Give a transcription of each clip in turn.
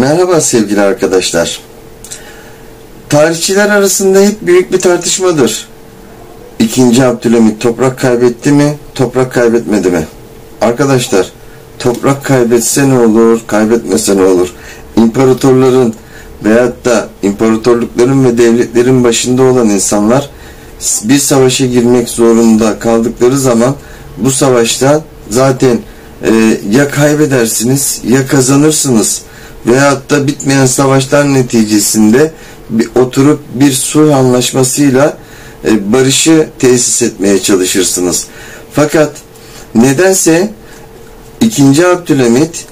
Merhaba sevgili arkadaşlar. Tarihçiler arasında hep büyük bir tartışmadır. İkinci Abdülhamit toprak kaybetti mi, toprak kaybetmedi mi? Arkadaşlar, toprak kaybetse ne olur, kaybetmese ne olur? İmparatorların veyahut da imparatorlukların ve devletlerin başında olan insanlar bir savaşa girmek zorunda kaldıkları zaman bu savaşta zaten e, ya kaybedersiniz ya kazanırsınız veyahut da bitmeyen savaşlar neticesinde bir, oturup bir sulh anlaşmasıyla e, barışı tesis etmeye çalışırsınız. Fakat nedense 2. Abdülhamit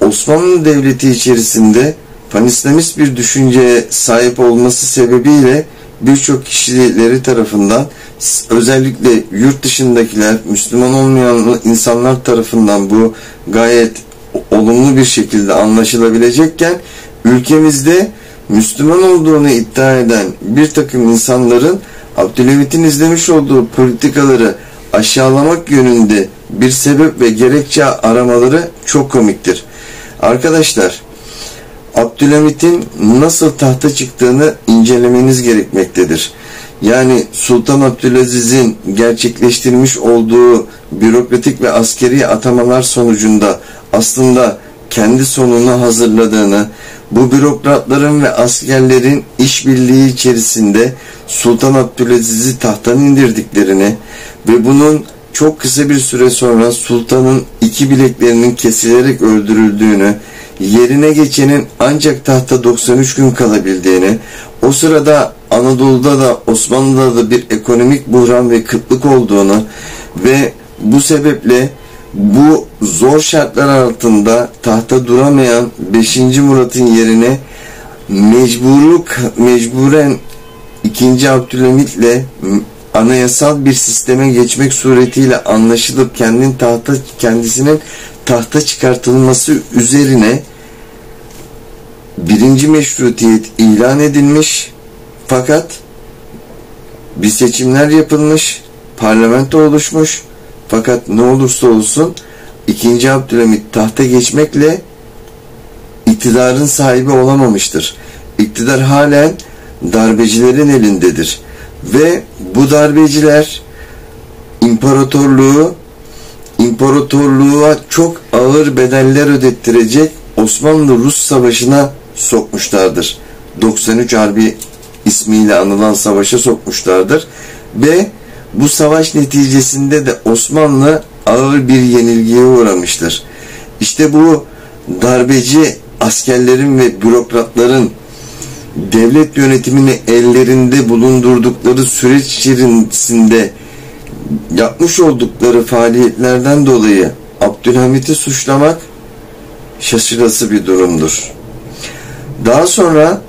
Osmanlı Devleti içerisinde panislamist bir düşünceye sahip olması sebebiyle birçok kişileri tarafından özellikle yurt dışındakiler, Müslüman olmayan insanlar tarafından bu gayet olumlu bir şekilde anlaşılabilecekken ülkemizde Müslüman olduğunu iddia eden bir takım insanların Abdülhamit'in izlemiş olduğu politikaları aşağılamak yönünde bir sebep ve gerekçe aramaları çok komiktir. Arkadaşlar Abdülhamit'in nasıl tahta çıktığını incelemeniz gerekmektedir. Yani Sultan Abdülaziz'in gerçekleştirmiş olduğu bürokratik ve askeri atamalar sonucunda aslında kendi sonunu hazırladığını, bu bürokratların ve askerlerin işbirliği içerisinde Sultan Abdülaziz'i tahttan indirdiklerini ve bunun çok kısa bir süre sonra sultanın iki bileklerinin kesilerek öldürüldüğünü, yerine geçenin ancak tahta 93 gün kalabildiğini, o sırada Anadolu'da da Osmanlı'da da bir ekonomik buhran ve kıtlık olduğunu ve bu sebeple bu zor şartlar altında tahta duramayan 5. Murat'ın yerine mecburluk mecburen 2. Abdülhamit'le anayasal bir sisteme geçmek suretiyle anlaşılıp kendin tahta kendisinin tahta çıkartılması üzerine birinci meşrutiyet ilan edilmiş fakat bir seçimler yapılmış parlamento oluşmuş fakat ne olursa olsun ikinci Abdülhamit tahta geçmekle iktidarın sahibi olamamıştır. İktidar halen darbecilerin elindedir. Ve bu darbeciler imparatorluğu imparatorluğa çok ağır bedeller ödettirecek Osmanlı-Rus savaşına sokmuşlardır. 93 Harbi ismiyle anılan savaşa sokmuşlardır. Ve bu savaş neticesinde de Osmanlı ağır bir yenilgiye uğramıştır. İşte bu darbeci askerlerin ve bürokratların devlet yönetimini ellerinde bulundurdukları süreç içerisinde yapmış oldukları faaliyetlerden dolayı Abdülhamit'i suçlamak şaşırası bir durumdur. Daha sonra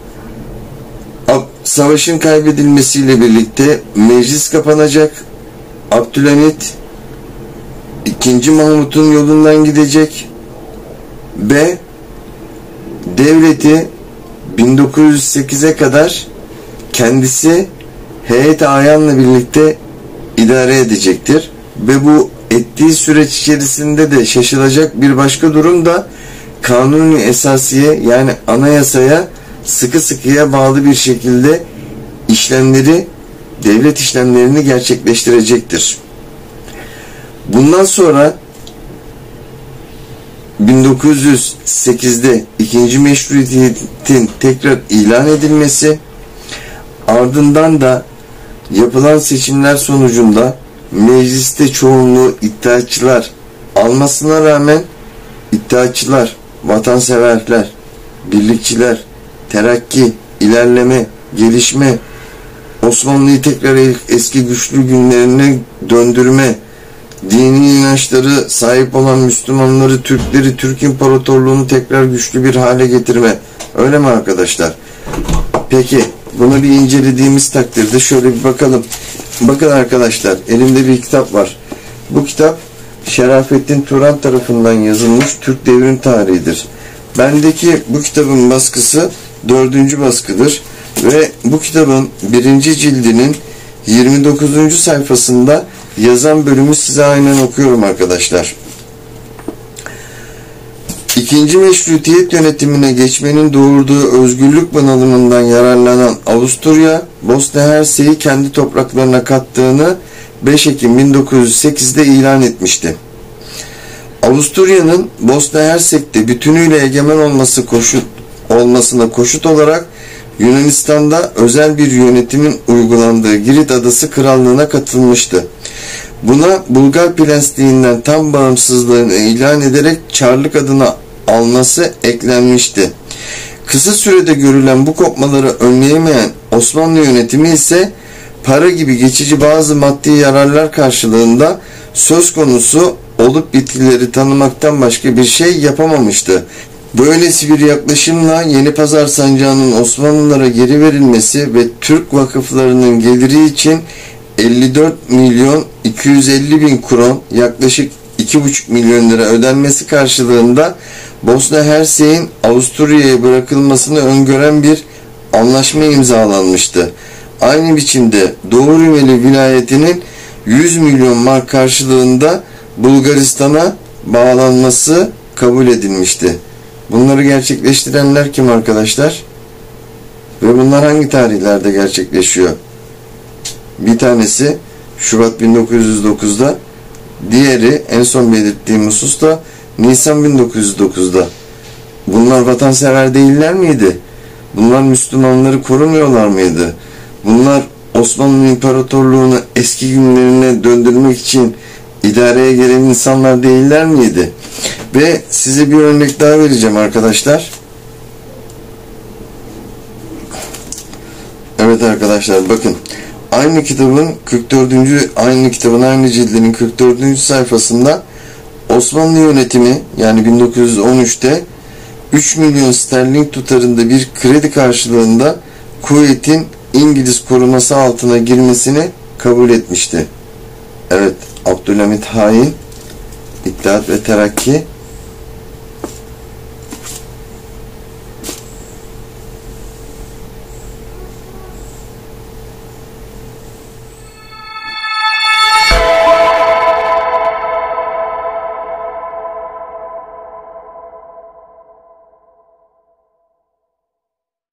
savaşın kaybedilmesiyle birlikte meclis kapanacak. Abdülhamit ikinci Mahmut'un yolundan gidecek ve devleti 1908'e kadar kendisi heyet ayanla birlikte idare edecektir. Ve bu ettiği süreç içerisinde de şaşılacak bir başka durum da kanuni esasiye yani anayasaya sıkı sıkıya bağlı bir şekilde işlemleri devlet işlemlerini gerçekleştirecektir. Bundan sonra 1908'de ikinci meşrutiyetin tekrar ilan edilmesi ardından da yapılan seçimler sonucunda mecliste çoğunluğu iddiaçılar almasına rağmen iddiaçılar, vatanseverler, birlikçiler, terakki, ilerleme, gelişme, Osmanlı'yı tekrar eski güçlü günlerine döndürme, dini inançları sahip olan Müslümanları, Türkleri, Türk İmparatorluğunu tekrar güçlü bir hale getirme. Öyle mi arkadaşlar? Peki bunu bir incelediğimiz takdirde şöyle bir bakalım. Bakın arkadaşlar elimde bir kitap var. Bu kitap Şerafettin Turan tarafından yazılmış Türk devrim tarihidir. Bendeki bu kitabın baskısı dördüncü baskıdır ve bu kitabın birinci cildinin 29. sayfasında yazan bölümü size aynen okuyorum arkadaşlar. İkinci meşrutiyet yönetimine geçmenin doğurduğu özgürlük bunalımından yararlanan Avusturya, Bosna Hersek'i kendi topraklarına kattığını 5 Ekim 1908'de ilan etmişti. Avusturya'nın Bosna Hersek'te bütünüyle egemen olması koşut olmasına koşut olarak Yunanistan'da özel bir yönetimin uygulandığı Girit Adası Krallığına katılmıştı. Buna Bulgar Prensliğinden tam bağımsızlığını ilan ederek Çarlık adını alması eklenmişti. Kısa sürede görülen bu kopmaları önleyemeyen Osmanlı yönetimi ise para gibi geçici bazı maddi yararlar karşılığında söz konusu olup bitkileri tanımaktan başka bir şey yapamamıştı. Böylesi bir yaklaşımla Yeni Pazar Sancağı'nın Osmanlılara geri verilmesi ve Türk vakıflarının geliri için 54 milyon 250 bin kron yaklaşık 2,5 milyon lira ödenmesi karşılığında Bosna Hersek'in Avusturya'ya bırakılmasını öngören bir anlaşma imzalanmıştı. Aynı biçimde Doğu Rumeli vilayetinin 100 milyon mark karşılığında Bulgaristan'a bağlanması kabul edilmişti. Bunları gerçekleştirenler kim arkadaşlar? Ve bunlar hangi tarihlerde gerçekleşiyor? Bir tanesi Şubat 1909'da, diğeri en son belirttiğim hususta Nisan 1909'da. Bunlar vatansever değiller miydi? Bunlar Müslümanları korumuyorlar mıydı? Bunlar Osmanlı İmparatorluğu'nu eski günlerine döndürmek için idareye gelen insanlar değiller miydi? Ve size bir örnek daha vereceğim arkadaşlar. Evet arkadaşlar bakın. Aynı kitabın 44. aynı kitabın aynı cildinin 44. sayfasında Osmanlı yönetimi yani 1913'te 3 milyon sterlin tutarında bir kredi karşılığında Kuveyt'in İngiliz koruması altına girmesini kabul etmişti. Evet, Abdülhamit Hain, İttihat ve Terakki